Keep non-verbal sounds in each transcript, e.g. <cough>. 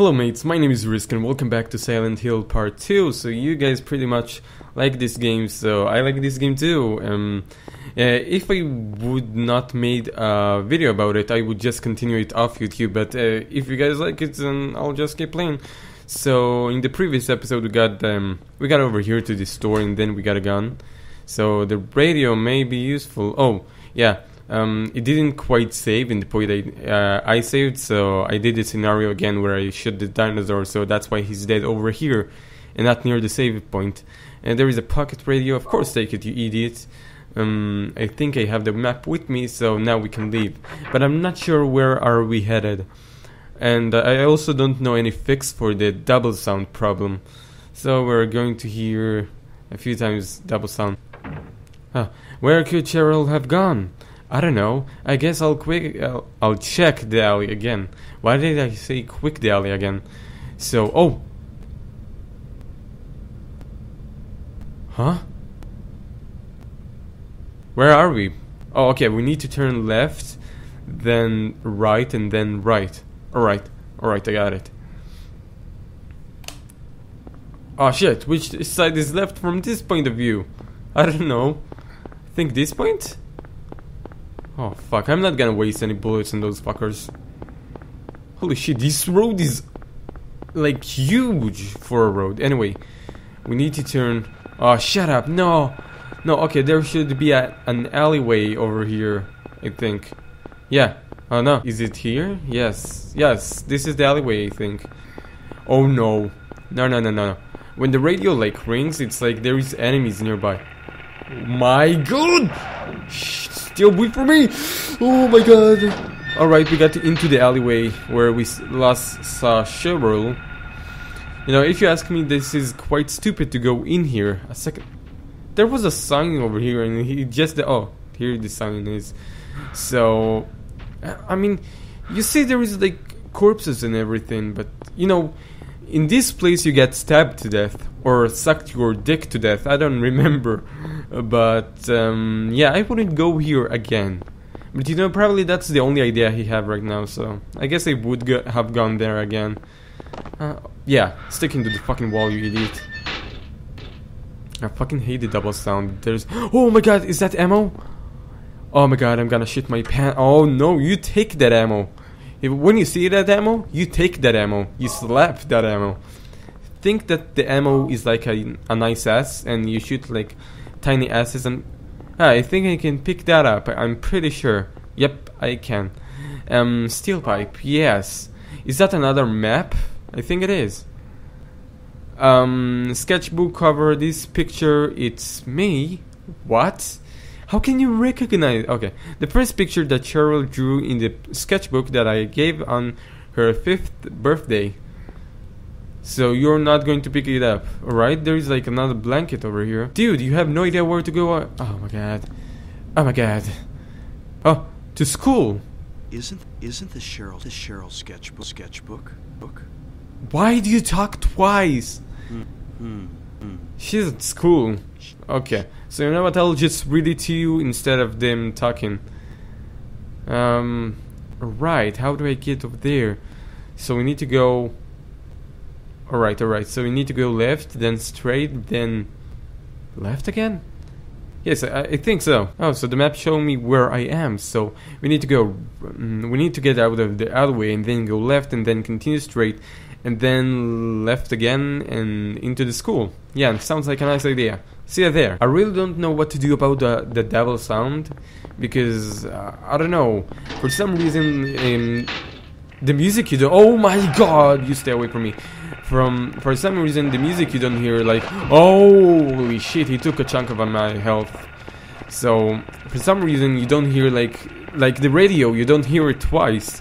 Hello mates, my name is Risk and welcome back to Silent Hill Part 2. So you guys pretty much like this game, so I like this game too. Um, uh, if I would not made a video about it, I would just continue it off YouTube, but uh, if you guys like it, then I'll just keep playing. So in the previous episode we got um, we got over here to the store and then we got a gun. So the radio may be useful. Oh, yeah. Um, it didn't quite save in the point I, uh, I saved, so I did the scenario again where I shoot the dinosaur, so that's why he's dead over here and not near the save point. And there is a pocket radio, of course take it, you idiot. Um, I think I have the map with me, so now we can leave. But I'm not sure where are we headed. And uh, I also don't know any fix for the double sound problem. So we're going to hear a few times double sound. Huh. Where could Cheryl have gone? I don't know. I guess I'll quick. I'll, I'll check the alley again. Why did I say quick the alley again? So, oh. Huh? Where are we? Oh, okay. We need to turn left, then right, and then right. All right. All right. I got it. Oh shit! Which side is left from this point of view? I don't know. think this point? Oh fuck, I'm not gonna waste any bullets on those fuckers. Holy shit, this road is like huge for a road. Anyway, we need to turn. Oh, shut up! No, no. Okay, there should be a, an alleyway over here. I think. Yeah. Oh no, is it here? Yes, yes. This is the alleyway. I think. Oh no, no, no, no, no. When the radio like rings, it's like there is enemies nearby. My god! Shh, still wait for me! Oh my god! Alright, we got into the alleyway where we last saw Cheryl. You know, if you ask me, this is quite stupid to go in here. A second. There was a sign over here and he just... Oh, here the sign is. So, uh, I mean, you see there is like corpses and everything, but, you know, in this place you get stabbed to death or sucked your dick to death. I don't <laughs> remember, but um, yeah, I wouldn't go here again. But you know, probably that's the only idea he have right now. So I guess I would go have gone there again. Uh, yeah, sticking to the fucking wall, you idiot. I fucking hate the double sound. There's. <gasps> Oh my god, is that ammo? Oh my god, I'm gonna shit my pants. Oh no, you take that ammo. If, when you see that ammo, you take that ammo. You slap that ammo. Think that the ammo is like a, a nice ass, and you shoot like tiny asses. And ah, I think I can pick that up. I'm pretty sure. Yep, I can. Um, steel pipe. Yes. Is that another map? I think it is. Um, sketchbook cover. This picture. It's me. What? How can you recognize? Okay, the first picture that Cheryl drew in the sketchbook that I gave on her fifth birthday. So you're not going to pick it up, alright? There is like another blanket over here. Dude, you have no idea where to go. Oh my god. Oh my god. Oh, to school. Isn't isn't the Cheryl the Cheryl sketchbook sketchbook book? Why do you talk twice? Hmm. Hmm. Hmm. She's at school. Okay. So you know what? I'll just read it to you instead of them talking. Um, right. How do I get up there? So we need to go. All right, all right. So we need to go left, then straight, then left again. Yes, I, I think so. Oh, so the map showed me where I am. So we need to go. Um, we need to get out of the alleyway and then go left and then continue straight and then left again and into the school. Yeah, sounds like a nice idea. See you there. I really don't know what to do about the, the devil sound because uh, I don't know. For some reason, um, the music you don't. Oh my god! You stay away from me. From for some reason, the music you don't hear like. Oh holy shit! He took a chunk of my health. So for some reason, you don't hear like like the radio. You don't hear it twice.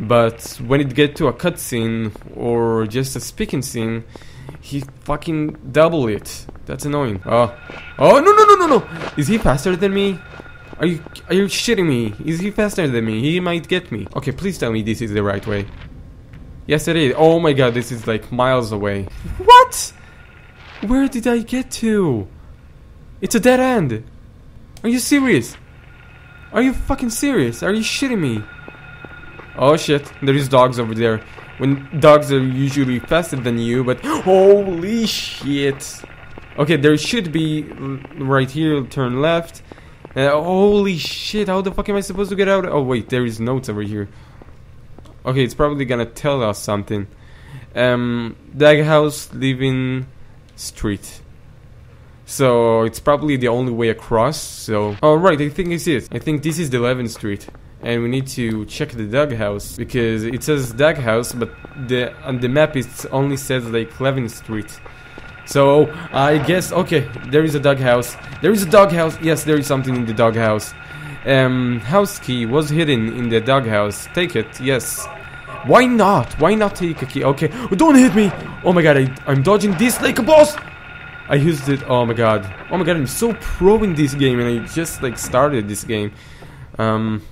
But when it get to a cutscene or just a speaking scene, he fucking double it. That's annoying. Oh, oh no no no no no! Is he faster than me? Are you are you shitting me? Is he faster than me? He might get me. Okay, please tell me this is the right way. Yes, it is. Oh my god, this is like miles away. What? Where did I get to? It's a dead end. Are you serious? Are you fucking serious? Are you shitting me? Oh shit, there is dogs over there. when dogs are usually faster than you, but <gasps> holy shit. Okay, there should be right here, turn left. Uh, holy shit, how the fuck am I supposed to get out? Oh wait, there is notes over here. Okay, it's probably gonna tell us something. Um, Dag House, Levin Street. So it's probably the only way across. So, oh right, I think it's it. I think this is the 11th Street, and we need to check the Dog House because it says Dog House, but the on the map it only says like 11th Street. So I guess okay, there is a dog house. There is a dog house. Yes, there is something in the dog house. Um, house key was hidden in the dog house. Take it. Yes. Why not? Why not take a key? Okay. Oh, don't hit me. Oh my god, I, I'm dodging this like a boss. I used it. Oh my god. Oh my god, I'm so pro in this game, and I just like started this game. Um.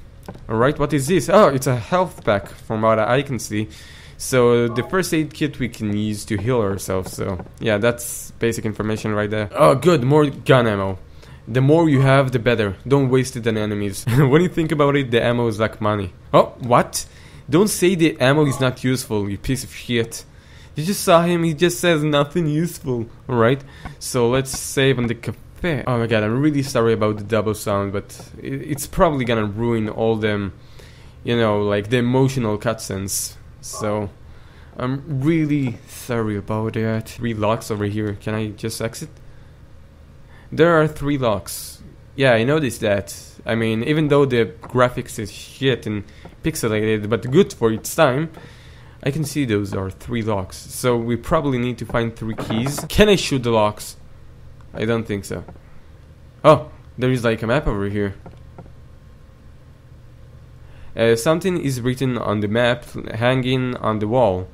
All right. What is this? Oh, it's a health pack from what I can see. So the first aid kit we can use to heal ourselves. So yeah, that's basic information right there. Oh, good, more gun ammo. The more you have, the better. Don't waste it on enemies. <laughs> when you think about it, the ammo is like money. Oh, what? Don't say the ammo is not useful, you piece of shit. You just saw him, he just says nothing useful. Alright, so let's save on the cafe. Oh my god, I'm really sorry about the double sound, but it's probably gonna ruin all them, you know, like the emotional cutscenes. So, I'm really sorry about that. Three locks over here. Can I just exit? There are three locks. Yeah, I noticed that. I mean, even though the graphics is shit and pixelated, but good for its time, I can see those are three locks. So we probably need to find three keys. Can I shoot the locks? I don't think so. Oh, there is like a map over here. Uh, something is written on the map hanging on the wall.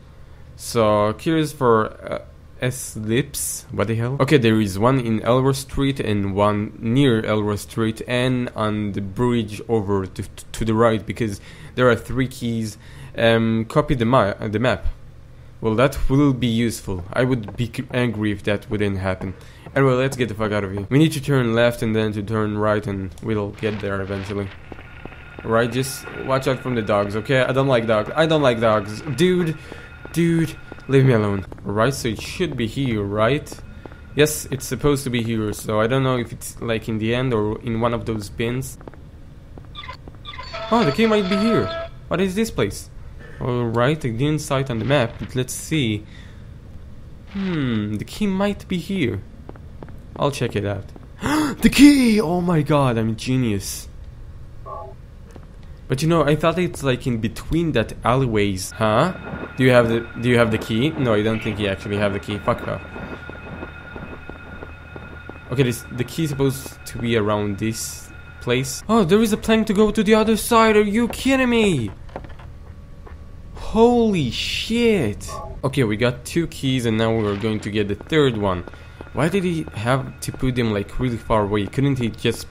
So curious for uh, S lips. What the hell? Okay, there is one in Ellroy Street and one near Ellroy Street and on the bridge over to, to the right because there are three keys. Um, copy the, ma- the map. Well, that will be useful. I would be angry if that wouldn't happen. Anyway, let's get the fuck out of here. We need to turn left and then to turn right, and we'll get there eventually. Right, just watch out from the dogs, okay? I don't like dogs. I don't like dogs. Dude, dude, leave me alone. Right, so it should be here, right? Yes, it's supposed to be here, so I don't know if it's like in the end or in one of those bins. Oh, the key might be here. What is this place? Alright, I didn't on the map, but let's see. Hmm, the key might be here. I'll check it out. <gasps> the key! Oh my god, I'm a genius. But you know, I thought it's like in between that alleyways, huh? Do you have the Do you have the key? No, I don't think you actually have the key. Fuck off. Okay, this the key is supposed to be around this place. Oh, there is a plank to go to the other side. Are you kidding me? Holy shit! Okay, we got two keys, and now we're going to get the third one. Why did he have to put them like really far away? Couldn't he just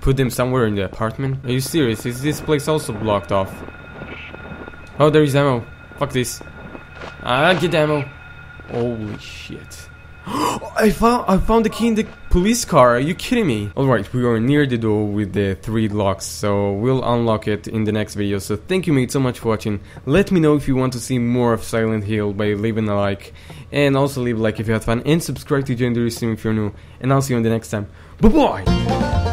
put them somewhere in the apartment? Are you serious? Is this place also blocked off? Oh, there is ammo. Fuck this. Ah, get ammo. Holy shit. <gasps> I found I found the key in the police car. Are you kidding me? Alright, we are near the door with the three locks, so we'll unlock it in the next video. So thank you mate so much for watching. Let me know if you want to see more of Silent Hill by leaving a like. And also leave a like if you had fun and subscribe to join the stream if you're new. And I'll see you in the next time. Bye bye!